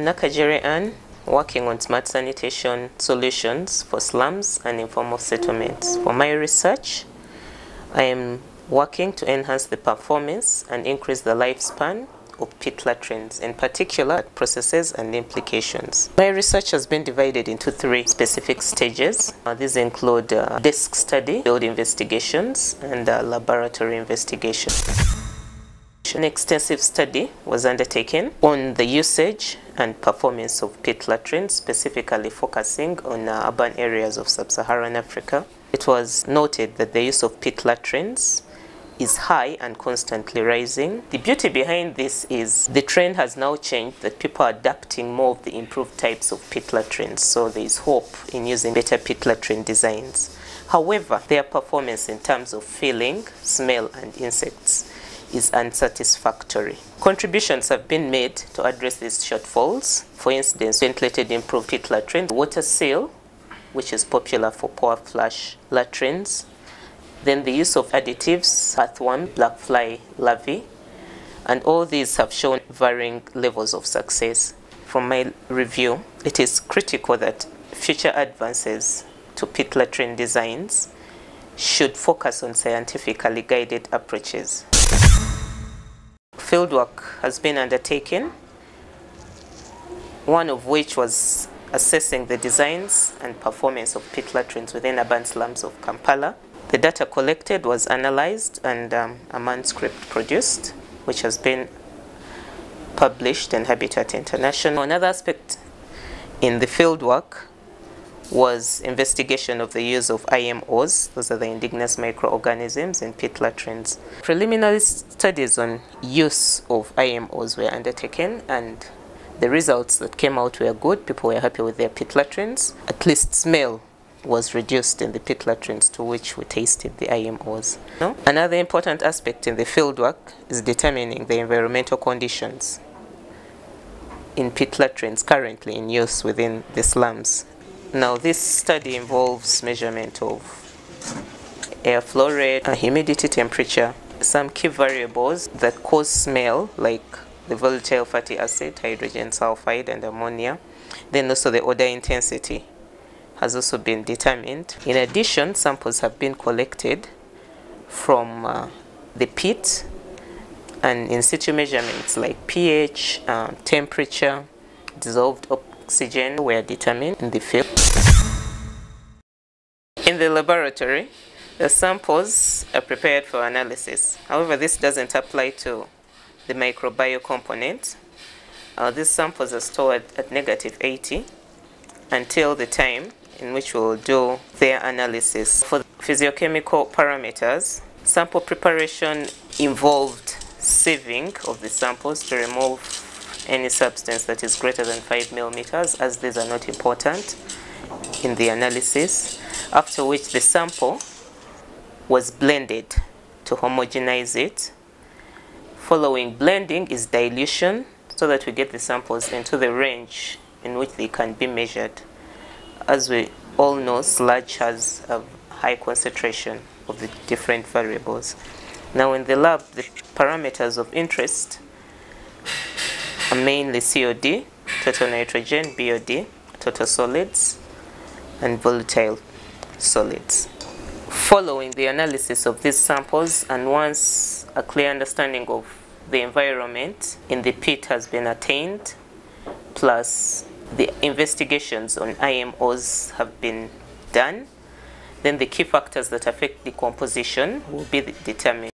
I'm Nakagiri Anne, working on smart sanitation solutions for slums and informal settlements. For my research, I am working to enhance the performance and increase the lifespan of pit latrines, in particular processes and implications. My research has been divided into three specific stages. Uh, these include uh, desk study, field investigations, and uh, laboratory investigation. An extensive study was undertaken on the usage and performance of pit latrines, specifically focusing on uh, urban areas of sub-Saharan Africa. It was noted that the use of pit latrines is high and constantly rising. The beauty behind this is the trend has now changed that people are adapting more of the improved types of pit latrines. So there is hope in using better pit latrine designs. However, their performance in terms of filling, smell and insects is unsatisfactory. Contributions have been made to address these shortfalls. For instance, ventilated improved pit latrines, water seal, which is popular for pour flush latrines, then the use of additives, earthworm, black fly larvae, and all these have shown varying levels of success. From my review, it is critical that future advances to pit latrine designs should focus on scientifically guided approaches. Fieldwork has been undertaken, one of which was assessing the designs and performance of pit latrines within urban slums of Kampala. The data collected was analyzed and um, a manuscript produced, which has been published in Habitat International. Another aspect in the fieldwork was investigation of the use of IMOs, those are the indigenous microorganisms in pit latrines. Preliminary studies on use of IMOs were undertaken and the results that came out were good. People were happy with their pit latrines. At least smell was reduced in the pit latrines to which we tasted the IMOs. No? Another important aspect in the fieldwork is determining the environmental conditions in pit latrines currently in use within the slums. Now this study involves measurement of air flow rate, humidity temperature, some key variables that cause smell like the volatile fatty acid, hydrogen sulfide and ammonia, then also the odor intensity has also been determined. In addition, samples have been collected from uh, the pit and in situ measurements like pH, uh, temperature, dissolved oxygen were determined in the field. In the laboratory, the samples are prepared for analysis. However, this doesn't apply to the microbial component. Uh, these samples are stored at negative 80 until the time in which we'll do their analysis. For the physiochemical parameters, sample preparation involved sieving of the samples to remove any substance that is greater than 5 millimeters as these are not important in the analysis, after which the sample was blended to homogenize it. Following blending is dilution so that we get the samples into the range in which they can be measured as we all know, sludge has a high concentration of the different variables. Now in the lab, the parameters of interest mainly COD, total nitrogen, BOD, total solids, and volatile solids. Following the analysis of these samples and once a clear understanding of the environment in the pit has been attained, plus the investigations on IMOs have been done, then the key factors that affect the composition will be determined.